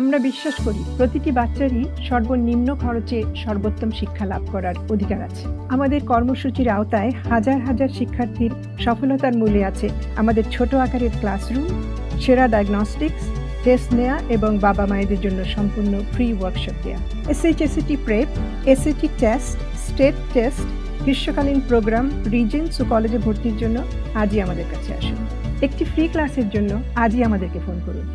আমরা বিশ্বাস করি প্রতিটি বাচ্চারই সর্বনিম্ন খরচে সর্বোত্তম শিক্ষা লাভ করার অধিকার আছে। আমাদের কর্মসূচির আওতায় হাজার হাজার শিক্ষার্থীর সফলতার মূলে আছে আমাদের ছোট আকারের ক্লাসরুম, সেরা ডায়াগনস্টিক্স টেস্ট নেয়া এবং বাবা মায়েদের জন্য সম্পূর্ণ ফ্রি ওয়ার্কশপ দেওয়া SHSAT prep SAT test state test গ্রীষ্মকালীন প্রোগ্রাম রিজেন্স ও কলেজে ভর্তির জন্য আজই আমাদের কাছে আসুন। একটি ফ্রি ক্লাসের জন্য আজই আমাদেরকে ফোন করুন।